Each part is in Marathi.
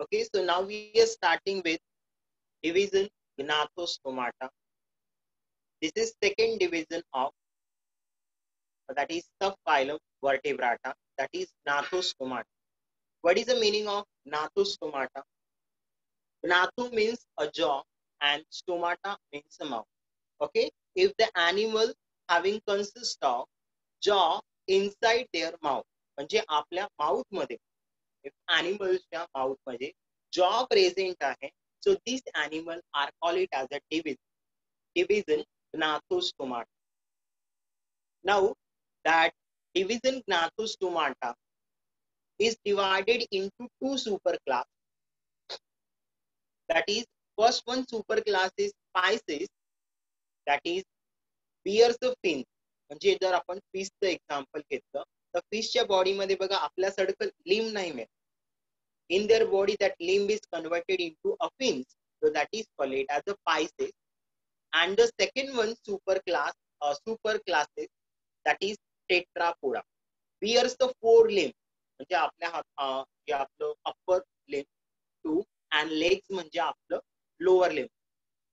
Okay, so now we are starting with division Gnathostomata. This is second division of that is subphylum vertebrata that is Gnathostomata. What is the meaning of Gnathostomata? Gnatho means a jaw and stomata means a mouth. Okay, if the animal having consist of jaw inside their mouth म्हणजे आपल्या माउथ मध्ये animals च्या माउथमध्ये jaw present आहे so this animal are call it as a division division gnathostomata now that division gnathostomata is divided into two superclass that is first one superclass is Pisces that is bears of fin म्हणजे जर आपण फिशचं एक्झाम्पल घेतलं तर फिशच्या बॉडीमध्ये बघा आपल्या आपल्यासारखं लिम नाही मिळत in their body that limb is converted into a fins so that is called as a Pisces and the second one super class uh, super classes that is tetrapoda bears the four limb म्हणजे आपल्या हात जे आपलं upper limb two and legs म्हणजे आपलं lower limb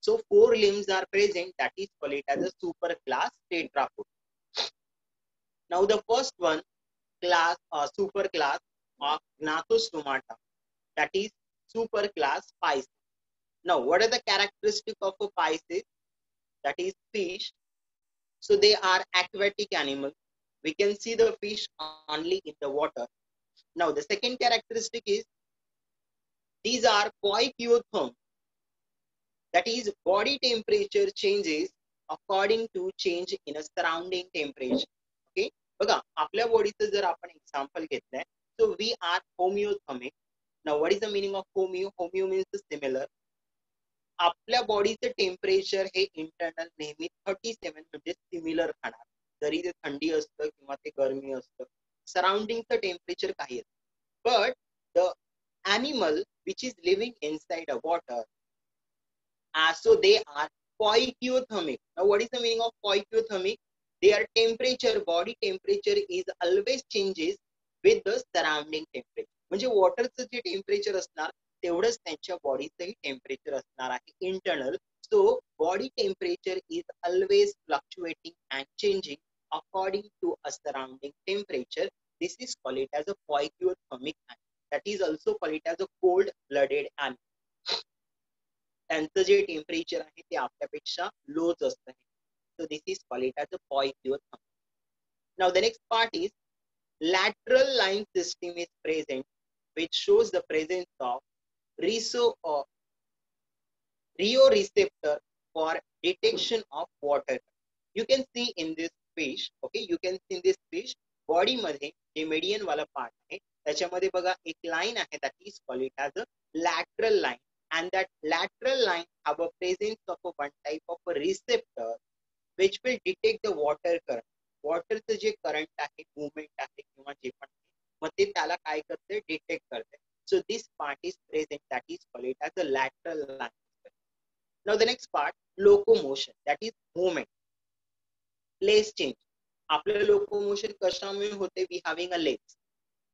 so four limbs are present that is called as a super class tetrapod now the first one class uh, super class of gnathostomata that is super class Pisces. Now, what are the characteristics of a Pisces? That is fish. So they are aquatic animals. We can see the fish only in the water. Now, the second characteristic is these are poikilotherm. That is body temperature changes according to change in a surrounding temperature. Okay. बघा आपल्या बॉडीचं जर आपण एक्झाम्पल घेतलंय so we R होमिओथमिक Now, what is the meaning of homeo? Homeo means similar. आपल्या बॉडीचं टेम्परेचर हे इंटरनल नेहमी थर्टी सेवन म्हणजे सिमिलर राहणार जरी ते थंडी असतं किंवा ते गरमी असतं सराउंडिंगचं टेम्परेचर काही असतं but the animal which is living inside a water uh, so they are poikilothermic now what is the meaning of poikilothermic their temperature body temperature is always changes with the surrounding temperature म्हणजे वॉटरचं जे टेम्परेचर असणार तेवढंच त्यांच्या बॉडीचंही टेम्परेचर असणार आहे internal. So body temperature is always fluctuating and changing according to a surrounding temperature. This is call it as a poikilothermic that is also call it as a cold blooded and त्यांचं जे टेम्परेचर आहे ते आपल्यापेक्षा लोच असतं आहे so this is call it as a poikilothermic now the next part is lateral line system is present. Which shows the presence of reso or receptor for detection of water. You can see in this fish, okay, you can see in this fish body मध्ये जे मीडियन वाला पार्ट आहे त्याच्यामध्ये बघा एक लाईन आहे that is called it as a lateral line and that lateral line have a presence of a one type of a receptor which will detect the water current. वॉटरचं जे करंट आहे मुवमेंट आहे किंवा जे पण मग ते त्याला काय करते डिटेक्ट करते so this part is present that is call it as a lateral line now the next part locomotion that is movement place change आपलं लोकोमोशन कशामुळे होते वी हॅव्हिंग अ लेग्स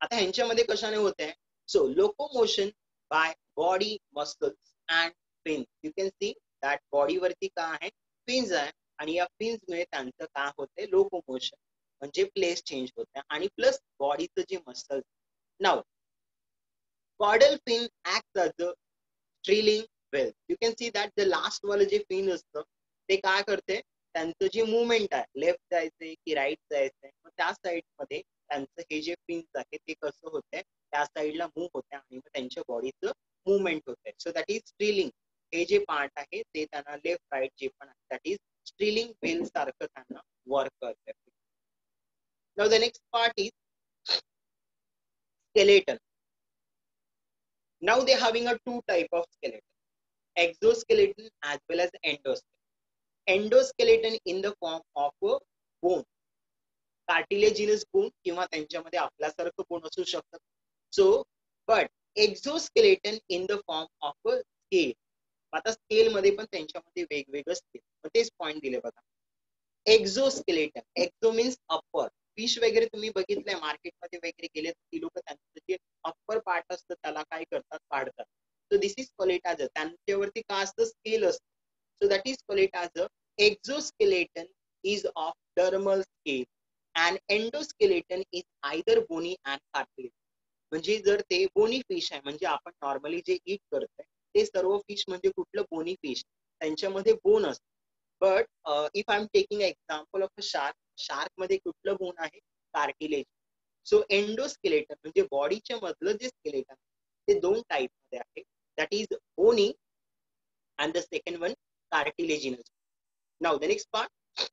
आता ह्यांच्यामध्ये कशाने होते so locomotion by body muscles and fins you can see that बॉडीवरती का आहे? फिन्स आहे. आणि या फिन्समुळे त्यांचं का होते लोकोमोशन म्हणजे प्लेस चेंज होते आणि प्लस बॉडीचं जे muscle now caudal fin act as a steering well you can see that the last वालं जे फिन असतं ते काय करते? त्यांचं जे मुवमेंट आहे लेफ्ट जायचंय की राईट जायचंय मग त्या साईडमध्ये त्यांचं हे जे फिन्स आहे ते कसं होतंय? त्या साईडला मूव्ह होते आणि मग त्यांच्या बॉडीचं मुवमेंट होतंय. सो दॅट इज स्ट्रिलिंग हे जे पार्ट आहे ते त्यांना लेफ्ट राईट जे पण आहे दॅट इज स्ट्रिलिंग वेल सारखं त्यांना वर्क करते Now the next part is skeleton. Now they're having a two type of skeleton. Exoskeleton as well as endoskeleton. Endoskeleton in the form of a bone. Cartilaginous bone किंवा त्यांच्यामध्ये आपल्यासारखं बोन असू शकतं so but exoskeleton in the form of a scale आता स्केल मध्ये पण त्यांच्यामध्ये वेगवेगळं स्केल तेच पॉईंट दिले बघा एक्झोस्केलेटन एक्झो मीन्स अपर fish वगैरे तुम्ही बघितलंय मार्केटमध्ये वगैरे गेले ती लोक त्यांचं जे अप्पर पार्ट असतं त्याला काय करतात काढतात सो दिस इज कॉलेट त्यांच्यावरती का असतं? स्केल असतं. So that is called a exoskeleton is of dermal scale and endoskeleton is either bony and cartilage म्हणजे जर ते बोनी फिश आहे म्हणजे आपण नॉर्मली जे ईट करतोय ते सर्व फिश म्हणजे कुठलं? बोनी फिश त्यांच्यामध्ये बोन असतं. But if I am taking example of a shark शार्कमध्ये कुठलं बोन आहे? कार्टिलेज. सो एंडोस्केलेटन म्हणजे बॉडीच्या मधलं जे स्केलेटन ते दोन टाईपमध्ये आहे. That is bony and the second one cartilaginous now the next part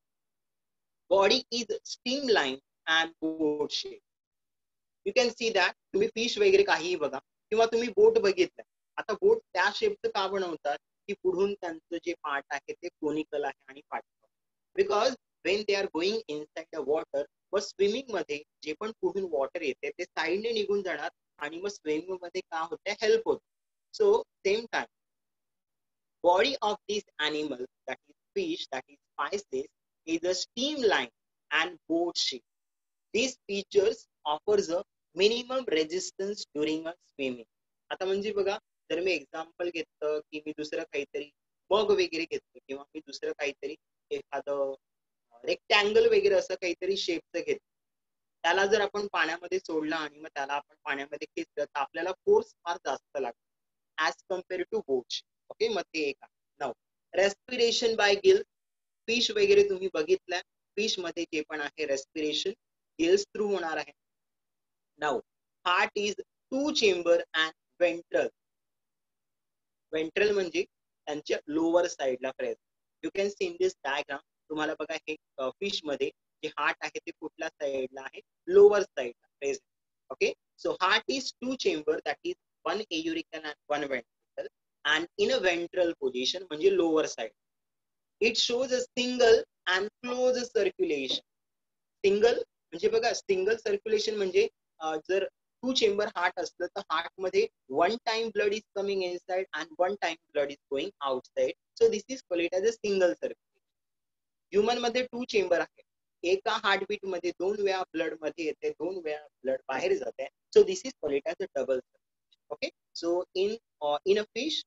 body is streamline and boat shape you can see that तुम्ही फिश वगैरे काहीही बघा किंवा तुम्ही बोट बघितलं. आता बोट त्या शेपचं का बनवतात? की पुढून त्यांचं जे पार्ट आहे ते कोनिकल आहे आणि पाठ because when they are going inside the water व स्विमिंगमध्ये जे पण पुढून वॉटर येते ते साईडने निघून जाणार आणि मग स्विमिंगमध्ये का होते हेल्प होत. So same time body of this animal that is fish that is Pisces is a streamline and boat ship this features offers a minimum resistance during a swimming आता म्हणजे बघा जर मी एक्झाम्पल घेतलं की मी दुसरं काहीतरी मग वगैरे घेतलं किंवा मी दुसरं काहीतरी एखादं रेक्टँगल वगैरे असं काहीतरी शेपचं घेत त्याला जर आपण पाण्यामध्ये सोडलं आणि मग त्याला आपण पाण्यामध्ये खेचलं तर आपल्याला फोर्स फार जास्त लागतो. ऍज कंपेअर टू बोच ओके मग ते एक नऊ. रेस्पिरेशन बाय गिल फिश वगैरे तुम्ही बघितलं फिशमध्ये जे पण आहे रेस्पिरेशन गिल्स थ्रू होणार आहे. नऊ. Heart is two chamber and ventral ventral म्हणजे त्यांच्या लोअर साइडला press you can seen this diagram तुम्हाला बघा हे फिशमध्ये जे हार्ट आहे ते कुठल्या साइडला आहे? लोअर साइडला present okay so heart is two chamber that is one auricle and one ventricle and in a ventral position म्हणजे lower side it shows a single and close circulation single म्हणजे बघा सिंगल सर्क्युलेशन म्हणजे जर टू चेंबर हार्ट असलं तर हार्टमध्ये one time blood is coming inside and one time blood is going outside so this is call it as a single circulation ह्युमनमध्ये two chamber आहे एका हार्टबीटमध्ये दोन वेळा ब्लडमध्ये येते दोन वेळा ब्लड बाहेर जाते so this is call it as a double okay so in in a fish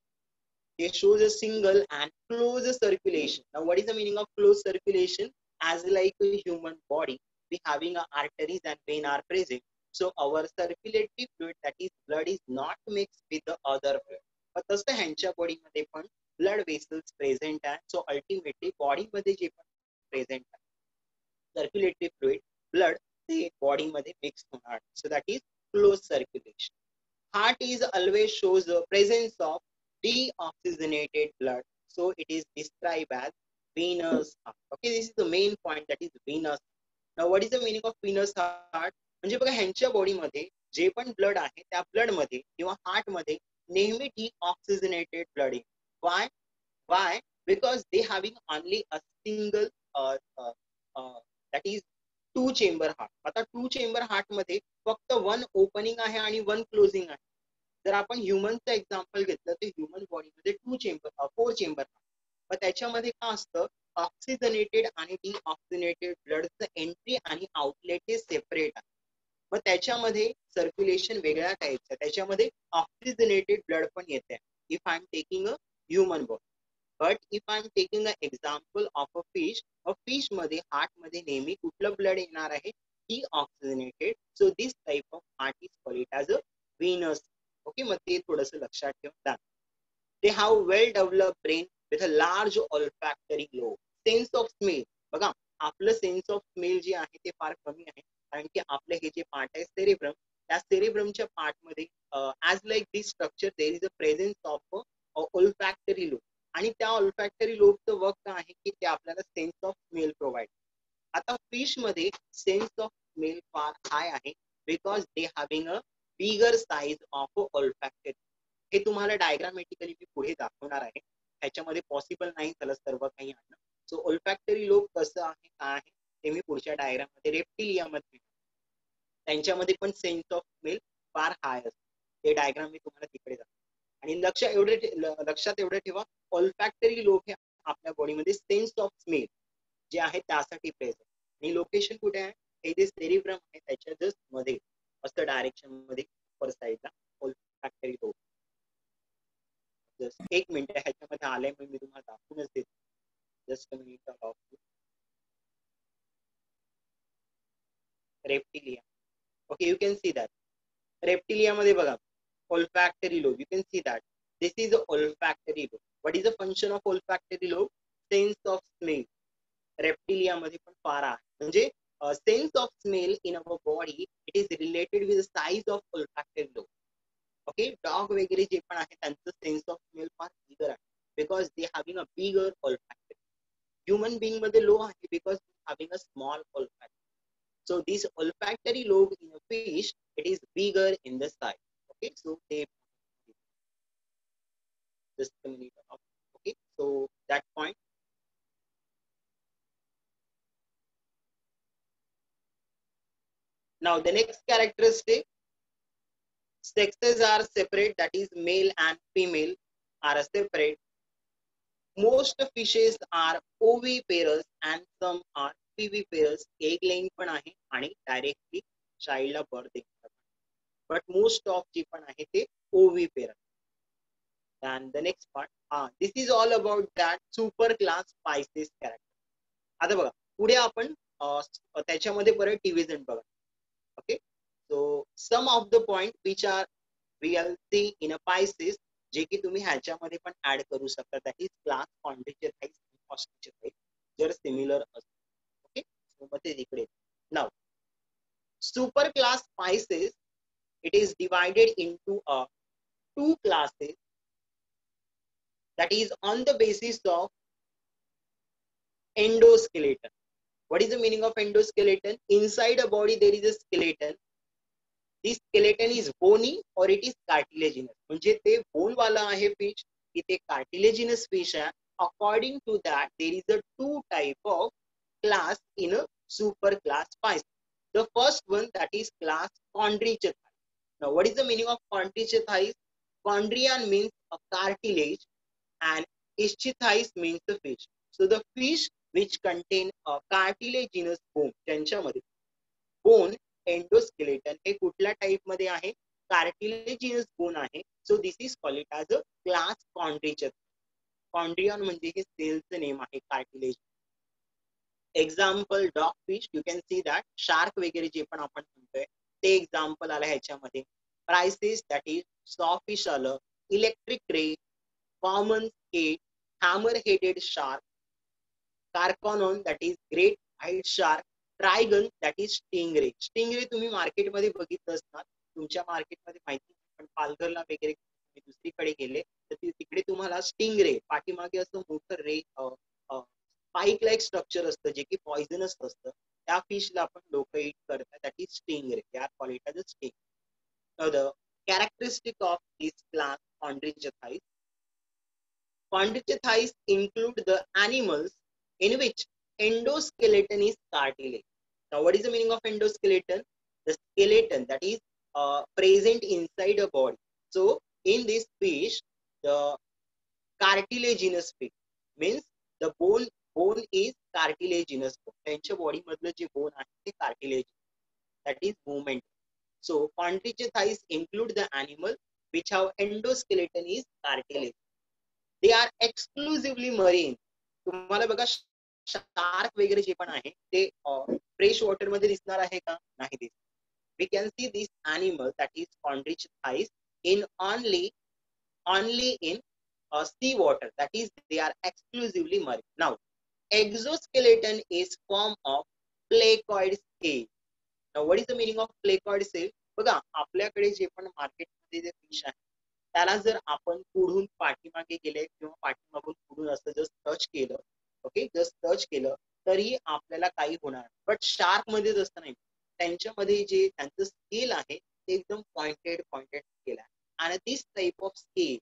they shows a single and close circulation. Now, what is the meaning of closed circulation? As like a human body, we having a arteries and vein are present. So our circulatory fluid, that is blood, is not mixed with the other fluid. But तसं ह्यांच्या बॉडीमध्ये पण ब्लड वेसल्स प्रेझेंट आहे सो अल्टिमेटली बॉडीमध्ये जे पण प्रेझेंट आहे सर्क्युलेटरी फ्लुइड ब्लड ते बॉडीमध्ये मिक्स होणार so that is close circulation heart is always shows presence of deoxygenated blood. So it is described as venous heart. Okay, this is the main point that is venous. Now, what is the meaning of venous heart? म्हणजे बघा ह्यांच्या बॉडीमध्ये जे पण ब्लड आहे त्या ब्लडमध्ये किंवा हार्टमध्ये नेहमी डिऑक्सिजनेटेड ब्लड आहे why why because they having only a single that is two chamber heart आता टू चेंबर हार्टमध्ये फक्त वन ओपनिंग आहे आणि वन क्लोजिंग आहे. जर आपण ह्युमनचं एक्झाम्पल घेतलं तर ह्युमन बॉडीमध्ये टू चेंबर फोर चेंबर मग त्याच्यामध्ये काय असतं? ऑक्सिजनेटेड आणि डिऑक्सिजनेटेड ब्लडचं एंट्री आणि आउटलेट हे सेपरेट आहे. मग त्याच्यामध्ये सर्क्युलेशन वेगळ्या टाईपचं त्याच्यामध्ये ऑक्सिजनेटेड ब्लड पण येते if I am taking a human body but if I am taking a example of a fish a फिशमध्ये हार्टमध्ये नेहमी कुठलं ब्लड येणार आहे? Deoxygenated so this type of heart is call as a venous okay मग ते थोडस लक्षात ठेवतात they have well develop brain with a large olfactory lobe sense of smell बघा आपलं सेन्स ऑफ स्मेल जे आहे ते फार कमी आहे. कारण की आपलं हे जे पार्ट आहे सेरेब्रम त्या सेरेब्रमच्या पार्टमध्ये as like this structure there is a presence of olfactory lobe आणि त्या ऑल्फॅक्टरी लोबचं वर्क काय आहे की ते आपल्याला सेन्स ऑफ स्मेल प्रोव्हाइड आता फिशमध्ये सेन्स ऑफ स्मेल फार हाय आहे because they having a bigger size of olfactory हे तुम्हाला डायग्रामॅटिकली मी पुढे दाखवणार आहे. ह्याच्यामध्ये पॉसिबल नाही झालं सर्व काही आणणं सो ऑल्फॅक्टरी लोक कसं आहे काय आहे ते मी पुढच्या डायग्राममध्ये रेप्टिलियामध्ये त्यांच्यामध्ये पण सेन्स ऑफ स्मेल फार हाय असतो. ते डायग्राम मी तुम्हाला तिकडे दाखवतो आणि लक्ष एवढे लक्षात एवढं ठेवा ऑल्फॅक्टरी लोक हे आपल्या बॉडीमध्ये सेन्स ऑफ़ स्मेल जे आहे त्यासाठी प्रेझेंट आणि लोकेशन कुठे आहे? हे जे सेरिब्रम आहे त्याच्या जस्ट मध्ये. डायरेक्शन मध्ये अप्पर साईडला जस्ट एक मिनिट ह्याच्यामध्ये आल्यामुळे मी तुम्हाला दाखवूनच देतो. Just minute of reptilia okay you can see that reptilia मध्ये बघा. Olfactory lobe you can see that. this is the olfactory lobe what is the function of olfactory lobe sense of smell reptilia मध्ये पण फार आहे म्हणजे sense of smell in our body it is related with the size of olfactory lobe okay dog वगैरे जे पण आहे त्यांचं sense of smell फार bigger आहे because they having a bigger olfactory human being मध्ये low आहे because having a small olfactory so this olfactory lobe in a fish it is bigger in the size okay so they just a okay so that point now the next characteristic sexes are separate that is male and female are separate most fishes are oviparous and some are viviparous egg laying पण आहे आणि डायरेक्टली चाइल्डला बर्थ देतात but most of जे पण आहे ते oviparous and the next part. हा this is all about that super class Pisces character. आता बघा पुढे आपण त्याच्यामध्ये परत डिव्हिजन बघा okay so some of the point which are real see in a Pisces जे की तुम्ही ह्याच्यामध्ये पण ऍड करू शकता. दॅट इज क्लास क्वांटिटी जर सिमिलर असतो ओके सो मग ते इकडे नाव super class Pisces it is divided into uh, two classes. that is on the basis of endoskeleton what is the meaning of endoskeleton inside a body there is a skeleton this skeleton is bony or it is cartilaginous म्हणजे ते बोन वाला आहे फिश की ते कार्टिलेजिनस फिश आहे according to that there is a two type of class in a super class spice the first one that is class chondrichthyes Now, what is the meaning of chondrichthyes? Chondrian means a cartilage and ichthyes means the fish. So, the fish which contain a cartilaginous bone त्यांच्यामध्ये bone endoskeleton हे कुठल्या टाइपमध्ये आहे? कार्टिलेजिनस बोन आहे. So this is call it as a class chondrichthyes chondrion म्हणजे हे सेलचं नेम आहे cartilage example dog fish you can see that shark वगैरे जे पण आपण म्हणतोय ते एक्झाम्पल आलं ह्याच्यामध्ये. प्राइसेस दॅट इज सॉफिश आलं. Electric ray common scale hammer headed shark Carcharodon that is great white shark Trygon that is stingray stingray तुम्ही मार्केटमध्ये बघितलं असणार. तुमच्या मार्केटमध्ये माहिती पण पालघरला वगैरे दुसरीकडे गेले तर तिकडे तुम्हाला स्टिंगरे पाठीमागे असं मोठं रे स्पाईक लाईक स्ट्रक्चर असतं जे की पॉइझनस असतं. त्या फिशला आपण लोक इट करतात that is stingray they are call it as a sting Now chondrichthyes. Chondrichthyes include the animals in which endoskeleton is cartilage. Now what is the meaning of endoskeleton? The skeleton that is uh, present inside a body. So in this fish, the cartilaginous fish means the bone bone is cartilaginous त्यांच्या बॉडी मधलं जे बोन आहे ते cartilage that is movement so thighs include the animal which have endoskeleton is cartilage They are exclusively marine तुम्हाला बघा शार्क वगैरे जे पण आहे ते फ्रेश वॉटरमध्ये दिसणार आहे का? नाही दिसणार we can see this animal that is chondrichthyes in only only in sea water that is they are exclusively marine now exoskeleton is form of placoid cell now what is the meaning of placoid cell बघा आपल्याकडे जे पण मार्केटमध्ये जे फिश आहे त्याला जर आपण पुढून पाठीमागे गेले किंवा पाठीमागून पुढून असं जस्ट टच केलं ओके जस्ट टच केलं तरी आपल्याला काही होणार बट शार्कमध्ये जसं नाही त्यांच्यामध्ये जे त्यांचं स्केल आहे ते एकदम पॉइंटेड पॉइंटेड स्केल आहे. आणि this type of scale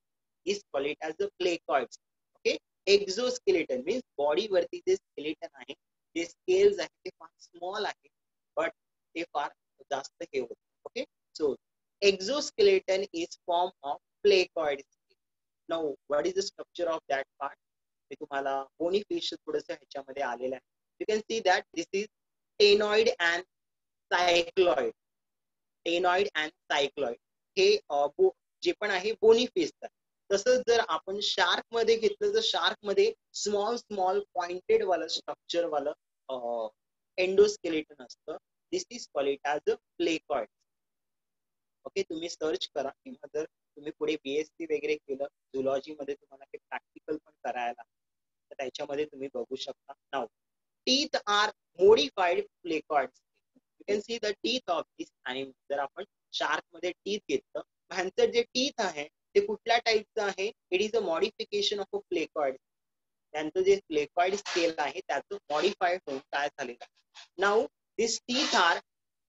is call it as a placoid okay exoskeleton means बॉडीवरती जे स्केलेटन आहे जे स्केल्स आहे ते फार स्मॉल आहे बट ते फार जास्त हे होत okay so exoskeleton is form of of कॉइड now what is the structure of that part मी तुम्हाला बोनी फिश थोडस ह्याच्यामध्ये आलेलं आहे. You can see that this is ctenoid and cycloid ctenoid and cycloid हे जे पण आहे बोनी फिश तसंच जर आपण शार्कमध्ये घेतलं तर शार्कमध्ये स्मॉल स्मॉल पॉइंटेड वालं स्ट्रक्चर वालं एंडोस्केलेटन असतं. This is called it as a placoid okay तुम्ही सर्च करा. किंवा जर तुम्ही पुढे बीएससी वगैरे केलं झुलॉजी मध्ये तुम्हाला ते प्रॅक्टिकल पण करायला तर त्याच्यामध्ये तुम्ही बघू शकता. Now teeth are modified placoid you can see the teeth of this animal जर आपण शार्कमध्ये टीथ घेतलं ह्यांचं जे टीथ आहे ते कुठल्या टाईपचं आहे? It is a modification of a placoid त्यांचं जे प्लेकॉइड स्केल आहे त्याचं मॉडिफाईड होऊन काय झालेलं आहे. Now this teeth are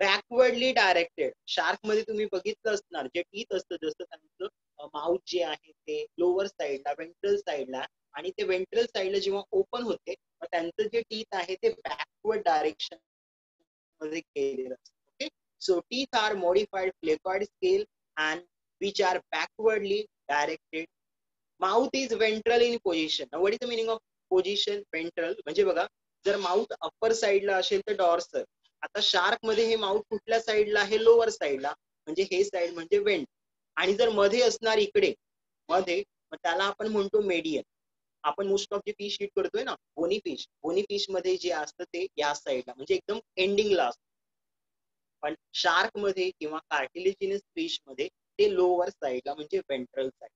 backwardly directed शार्कमध्ये तुम्ही बघितलं असणार जे टीथ असतं जसं त्यांचं माउथ जे आहे ते लोअर साईडला वेंट्रल साईडला आणि ते वेंट्रल साईडला जेव्हा ओपन होते त्यांचं जे टीथ आहे ते बॅकवर्ड डायरेक्शनमध्ये केलेलं असतं okay so teeth are modified placoid scale and which are backwardly directed mouth is ventral in position what is the meaning of position ventral म्हणजे बघा जर माउथ अप्पर साईडला असेल तर डॉर्सर आता शार्कमध्ये हे माउथ कुठल्या साईडला आहे लोअर साईडला म्हणजे हे साईड म्हणजे वेंट आणि जर मध्ये असणार इकडे मध्ये मग त्याला आपण म्हणतो मेडियन आपण मोस्ट ऑफ जे फिश हिट करतोय ना बोनी फिश बोनी फिशमध्ये जे असतं ते या साईडला म्हणजे एकदम एंडिंगला असतं. पण शार्कमध्ये किंवा कार्टिलेजिनस फिशमध्ये ते लोअर साईडला म्हणजे ventral side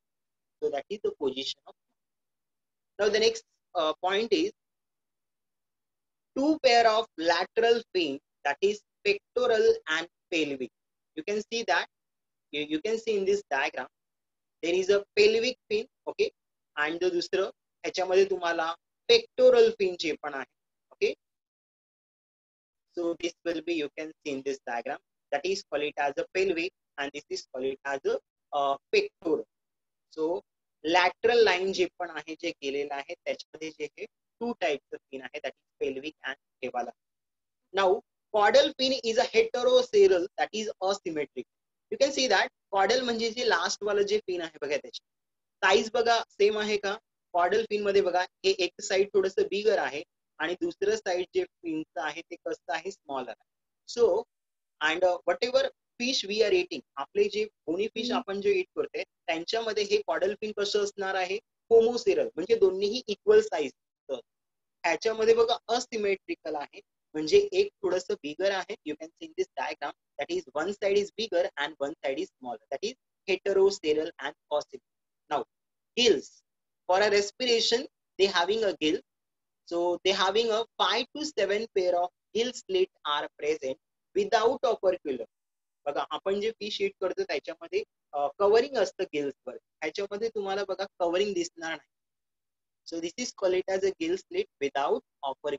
so that is the position of now the next point is two pair of lateral fins that is pectoral and pelvic. You can see that you, you can see in this diagram there is a pelvic fin okay and the दुसरं ह्याच्यामध्ये तुम्हाला pectoral fin जे पण आहे okay so this will be you can see in this diagram that is called it as a pelvic and this is called it as a uh, pectoral so lateral line जे पण आहे जे केलेलं आहे त्याच्यामध्ये जे हे two types of fin आहे that is pelvic and cevala. Now, caudal fin is a heteroceral that is asymmetric. You can see that caudal म्हणजे जे लास्ट वाला जे फिन आहे बघा त्याची. साईज बघा सेम आहे का? कॉडल फिनमध्ये बघा हे एक साइड थोडस बिगर आहे आणि दुसरं साइड जे फिनचं आहे ते कसं आहे? स्मॉलर आहे. So and whatever fish we are eating आपले जे बोनी फिश आपण जे इट करतोय त्यांच्यामध्ये हे कॉडल फिन कसं असणार आहे? होमोसेरल म्हणजे दोन्हीही इक्वल साईज ह्याच्यामध्ये बघा असिमेट्रिकल आहे. म्हणजे एक थोडस बिगर आहे. You can see this diagram that is one side is bigger and one side is small that is heterocercal and fossil now gills for a respiration they having a gill so they having a five to seven pair of gill slit are present without opercular बघा आपण जे फिश हिट करतो त्याच्यामध्ये कवरिंग असतं गिल्स वर. ह्याच्यामध्ये तुम्हाला बघा कवरिंग दिसणार नाही. So this is call it as a gill slit without offer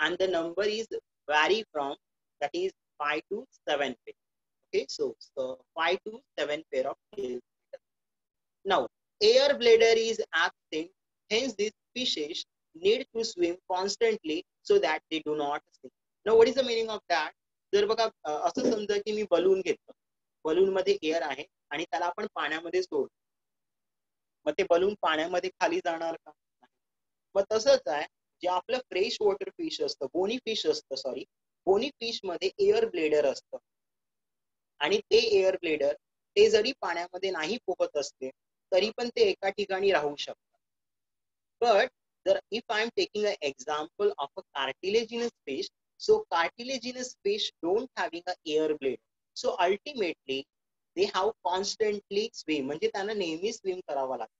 And the number is vary from that is 5 to 7 pair. Okay, so, so 5 to 7 pair of gills. Now, air bladder is absent, hence these fishes need to swim constantly so that they do not sink. Now, what is the meaning of that? जर बघा असं समजा की मी बलून घेतलं बलून मध्ये एअर आहे आणि त्याला आपण पाण्यामध्ये सोडतो मग ते बलून पाण्यामध्ये खाली जाणार का मग तसंच आहे जे आपलं फ्रेश वॉटर फिश असतं बोनी फिश असतं सॉरी बोनी फिशमध्ये एअर ब्लेडर असतं. आणि ते एअर ब्लेडर ते जरी पाण्यामध्ये नाही पोहत असते तरी पण ते एका ठिकाणी राहू शकतात बट जर if I am taking a example of a cartilaginous fish so cartilaginous fish don't having a air bladder so ultimately they have constantly swim म्हणजे त्यांना नेहमी स्विम करावं लागतं.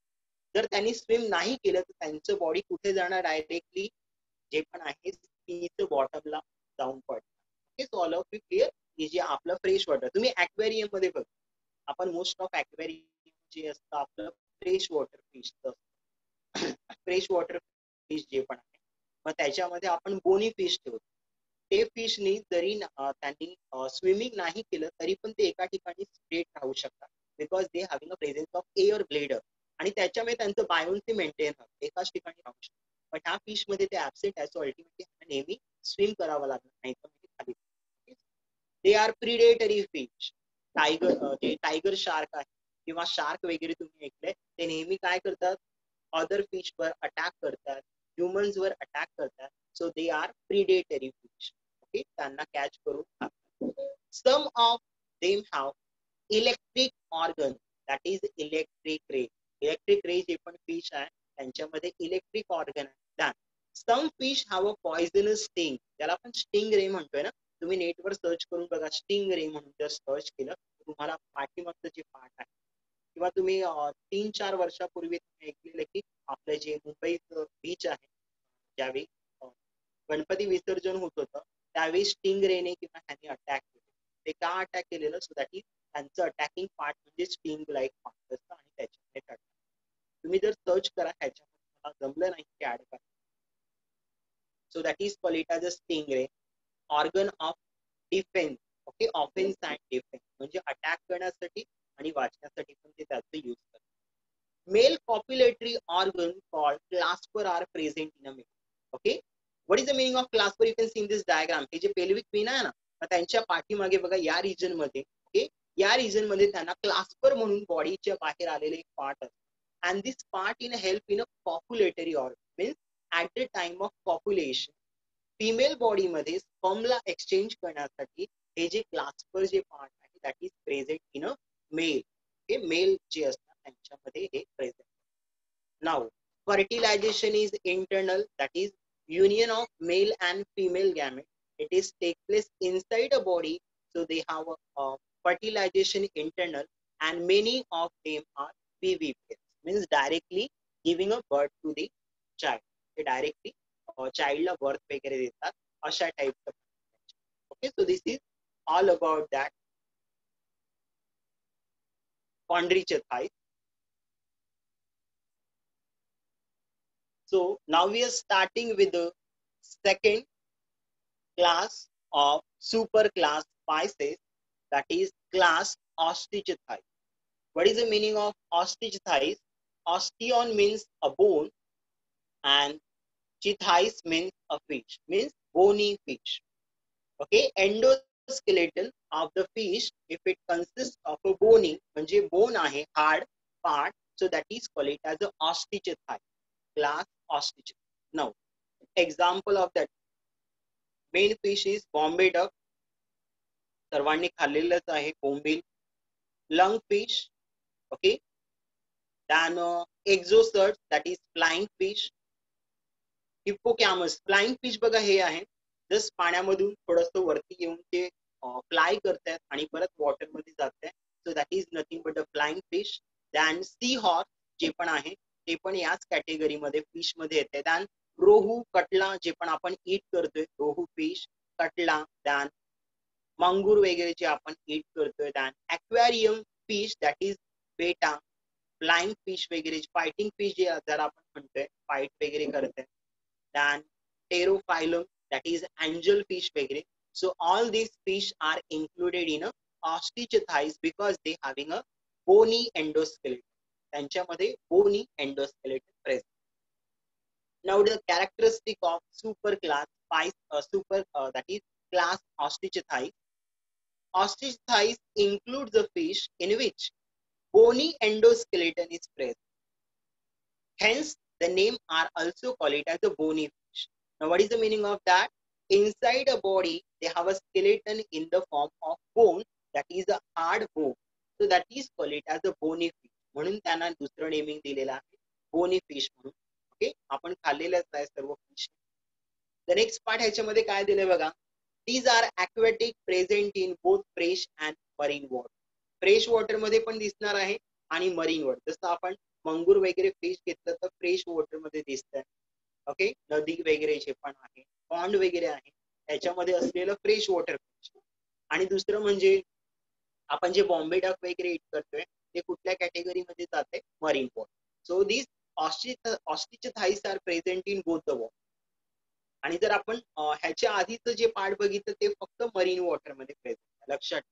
जर त्यांनी स्विम नाही केलं तर त्यांचं बॉडी कुठे जाणार डायरेक्टली जे पण आहे सीचं बॉटमला जाऊन पडणार. ऑल ऑफ यू क्लिअर की जे आपलं फ्रेश वॉटर तुम्ही ऍक्वेरियममध्ये बघ. आपण मोस्ट ऑफ ऍक्वेरियम जे असतं आपलं fresh water fish fresh water fish जे पण आहे मग त्याच्यामध्ये आपण बोनी फिश ठेवतो. ते फिशनी जरी त्यांनी स्विमिंग नाही केलं तरी पण ते एका ठिकाणी स्ट्रेट राहू शकतात. Because they having a presence of air bladder आणि त्याच्यामुळे त्यांचं बायोन्सी मेंटेन होतं. एकाच ठिकाणी राहू शकतो. पण ह्या फिशमध्ये ते ऍबसेंट आहे. सो अल्टिमेटली नेहमी स्विम करावं लागणार नाही. तर म्हणजे खाली. They are predatory fish tiger जे टायगर शार्क आहे किंवा शार्क वगैरे तुम्ही ऐकले ते नेहमी काय करतात? अदर फिश वर अटॅक करतात. ह्युमन्स वर अटॅक करतात. So they are predatory fish okay त्यांना कॅच करून खातात. Some of them have electric organ that is electric ray electric ray जे पण फिश आहे त्यांच्यामध्ये इलेक्ट्रिक ऑर्गन आहे. Some fish have a poisonous sting त्याला आपण स्टिंग रे म्हणतोय ना? तुम्ही नेटवर सर्च करून बघा स्टिंग रे म्हणून जर सर्च केलं तुम्हाला पाठीमागचं जे पाठ आहे किंवा तुम्ही तीन चार वर्षापूर्वी ऐकलेलं की आपलं जे मुंबईत बीच आहे ज्यावेळी गणपती विसर्जन होत होतं त्यावेळी स्टिंग रेने किंवा ह्याने अटॅक केले. ते का अटॅक केलेलं? सो दॅट इज त्यांचं अटॅकिंग पार्ट म्हणजे स्टिंग लाईक पार्ट असतं आणि त्याच्यामध्ये तुम्ही जर सर्च करा ह्याच्यामध्ये मला जमलं नाही ते ऍड करा. So that is call it as a sting ray organ of defence okay offence and defence म्हणजे अटॅक करण्यासाठी आणि वाचण्यासाठी पण ते त्याचं यूज करतात. Male copulatory organ call clasper are present in a male okay what is the meaning of clasper you can see in this diagram हे जे पेल्विक पिन आहे ना त्यांच्या पाठीमागे बघा या रिजनमध्ये ओके या रिजनमध्ये त्यांना क्लास्पर म्हणून बॉडीच्या बाहेर आलेले एक पार्ट असतो. And this part in help in a copulatory organ means at the time of copulation female बॉडीमध्ये स्पर्मला एक्सचेंज करण्यासाठी हे जे क्लास्पर जे पार्ट आहे that is present in a male हे मेल जे असतात त्यांच्यामध्ये हे present now fertilization is internal that is union of male and female gamete. It is take place inside a body so they have a, a fertilization internal and many of them are pv pairs means directly giving a birth to the child ते directly चाइल्डला बर्थ वगैरे देतात अशा टाईपचं okay so this is all about that chondrichthyes so now we are starting with the second class of super class spices that is class osteochithies what is the meaning of osteochithies osteon means a bone and chithies means a fish means bony fish okay endoskeleton of the fish if it consists of a bony म्हणजे bone आहे hard part so that is called it as a osteochithie class osteochithie now example of that main fish is bombay duck सर्वांनी खाल्लेलंच आहे कोंबील lung fish okay then uh, exocerts that is flying fish hippocampus flying fish बघा हे आहे. जस्ट पाण्यामधून थोडस वरती येऊन ते फ्लाय करतायत आणि परत वॉटरमध्ये जात आहे so that is nothing but a flying fish then sea horse जे पण आहे ते पण याच कॅटेगरीमध्ये फिशमध्ये येते. दॅन रोहू कटला जे पण आपण ईट करतोय रोहू फिश कटला दॅन मांगूर वगैरे जे आपण ईट करतोय then aquarium fish that is betta flying fish वगैरे फायटिंग फिश जे जर आपण म्हणतोय फाईट वगैरे करतोय. Then pterophyllum that is angel fish वगैरे. So all this fish are included in a Osteichthyes because they having a bony endoskeleton त्यांच्यामध्ये bony endoskeleton present now the characteristic of super class five super that is class Osteichthyes Ostrich thighs includes the fish in which bony endoskeleton is present. Hence, the name are also called it as a bony fish. Now, what is the meaning of that? Inside a body, they have a skeleton in the form of bone, that is a hard bone. So that is called it as a bony fish. म्हणून त्यांना दुसरं नेमिंग दिलेलं आहे बोनी फिश म्हणून ओके आपण खाल्लेलंच आहे सर्व फिश द नेक्स्ट पार्ट ह्याच्यामध्ये काय दिले बघा these are aquatic present in both fresh and marine water fresh वॉटरमध्ये पण दिसणार आहे आणि मरीन वॉटर जसं आपण मंगूर वगैरे फिश घेतलं तर फ्रेश वॉटरमध्ये दिसत ओके नदी वगैरे जे पण आहे पॉन्ड वगैरे आहे त्याच्यामध्ये असलेलं फ्रेश वॉटर फिश आणि दुसरं म्हणजे आपण जे बॉम्बे डक वगैरे इट करतोय ते कुठल्या कॅटेगरीमध्ये जाते marine water so this Osteichthyes are present in both the water आणि जर आपण ह्याच्या आधीच जे पार्ट बघितलं ते फक्त मरीन वॉटरमध्ये प्रेझेंट लक्षात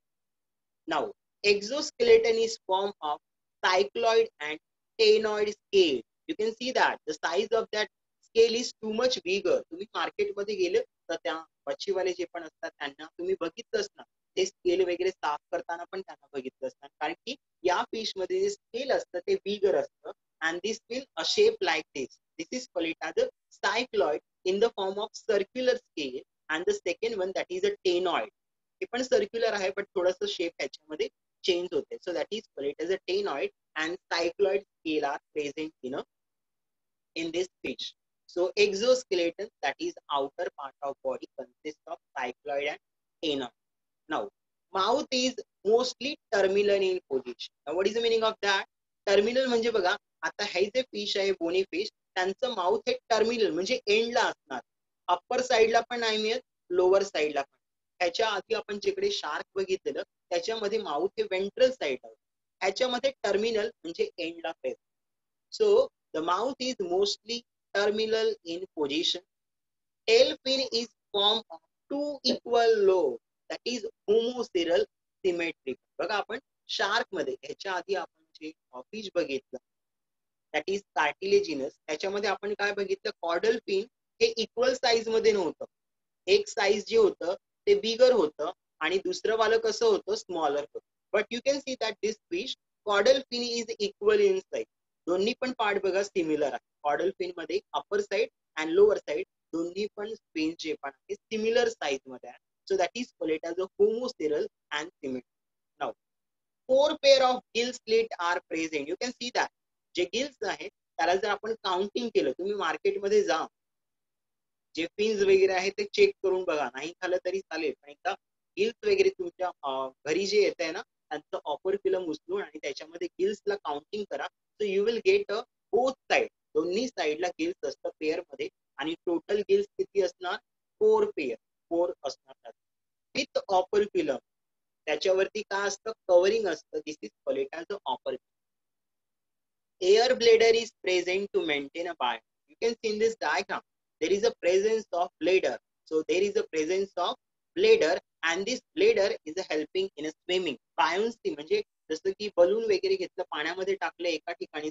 now exoskeleton is form of cycloid and ctenoid scale you can see that the size of that scale is too much bigger तुम्ही मार्केटमध्ये गेले तर त्या मच्छीवाले जे पण असतात त्यांना तुम्ही बघितलं ना ते स्केल वगैरे साफ करताना पण त्यांना बघितलं असणार. कारण की या फिशमध्ये जे स्केल असतं ते बिगर असतं. And this will a shape like this this is called it as a cycloid in the form of circular scale and the second one that is a ctenoid हे पण सर्क्युलर आहे बट थोडस शेप ह्याच्यामध्ये चेंज होते. So that is it as a ctenoid and cycloid scale are present in a in this fish so exoskeleton that is outer part of body consist of cycloid and ctenoid now mouth is mostly terminal in position what is the meaning of that terminal म्हणजे बघा आता हे जे फिश आहे बोनी फिश त्यांचं माउथ हे टर्मिनल म्हणजे एंडला असणार. अप्पर साईडला पण नाही मिळत लोअर साईडला पण. ह्याच्या आधी आपण जिकडे शार्क बघितलेलं त्याच्यामध्ये माउथ हे वेंट्रल साईड ह्याच्यामध्ये टर्मिनल म्हणजे एंडला face so the mouth is mostly terminal in position tail fin is form of two equal lobe that is homocercal symmetric बघा आपण शार्कमध्ये ह्याच्या आधी आपण जे फिश बघितलं दॅट इज कार्टिलेजिनस त्याच्यामध्ये आपण काय बघितलं कॉर्डल फिन हे इक्वल साईजमध्ये नव्हतं. एक साईज जे होतं ते बिगर होतं आणि दुसरं वालं कसं होतं स्मॉलर होतं. But you can see that this fish caudal fin is equal in size दोन्ही पण पार्ट बघा सिमिलर आहे. Caudal फिनमध्ये upper side and lower side दोन्ही पण फिन जे पण आहे सिमिलर साईजमध्ये आहे. So that is call it as a homocercal and similar now four pair of gill slit are present you can see that जे गिल्स आहेत त्याला जर आपण काउंटिंग केलं तुम्ही मार्केटमध्ये जा. जे फिन्स वगैरे आहे ते चेक करून बघा. नाही झालं तरी चालेल. पण एकदा गिल्स वगैरे तुमच्या घरी जे येत आहे ना त्यांचं ऑफर फिलम उचलून आणि त्याच्यामध्ये गिल्सला काउंटिंग करा. So you will get a both side दोन्ही साईडला गिल्स असतं पेअरमध्ये. आणि टोटल गिल्स किती असणार? फोर पेअर फोर असणार विथ ऑफर फिलम त्याच्यावरती काय असतं? कव्हरिंग असतं. दिस इज कॉलिट ऑफर air bladder is present to maintain a biome. You can see in this diagram, there is a presence of bladder. So there is a presence of bladder and this bladder is helping in a swimming. Buoyancy म्हणजे जसं की बलून वगैरे घेतलं पाण्यामध्ये टाकलं एका ठिकाणी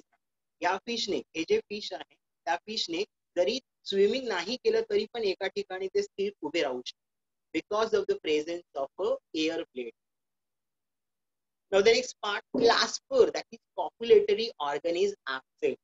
या फिशने हे जे फिश आहे त्या फिशने जरी स्विमिंग नाही केलं तरी पण एका ठिकाणी ते स्थिर उभे राहू शकते because of the presence of a air bladder Now the next part, clasper, that is copulatory organ is absent.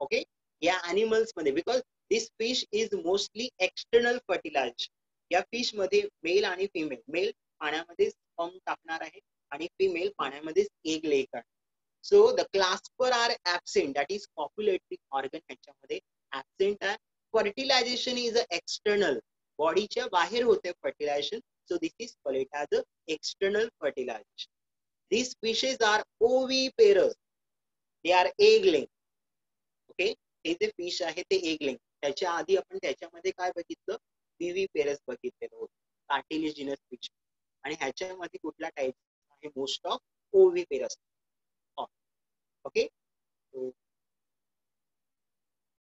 Okay, या animals मध्ये because this fish is mostly external fertilized. या fish मध्ये मेल आणि फिमेल मेल पाण्यामध्ये स्पर्म टाकणार आहे आणि फिमेल पाण्यामध्ये एग ले करणार so the clasper are absent that is copulatory organ ह्याच्यामध्ये ऍबसेंट आहे. फर्टिलायझेशन इज अ एक्सटर्नल बॉडीच्या बाहेर होते fertilization So this is called it as a external fertilization. These fishes are oviparous. They are egg-laying. Okay? हे जे फिश आहे ते एग लिंग त्याच्या आधी आपण त्याच्यामध्ये काय बघितलं बीवी पेरस बघितलेलं होतं काटेलिस जिनस फिश आणि ह्याच्यामध्ये कुठला टाईप आहे most of oviparous okay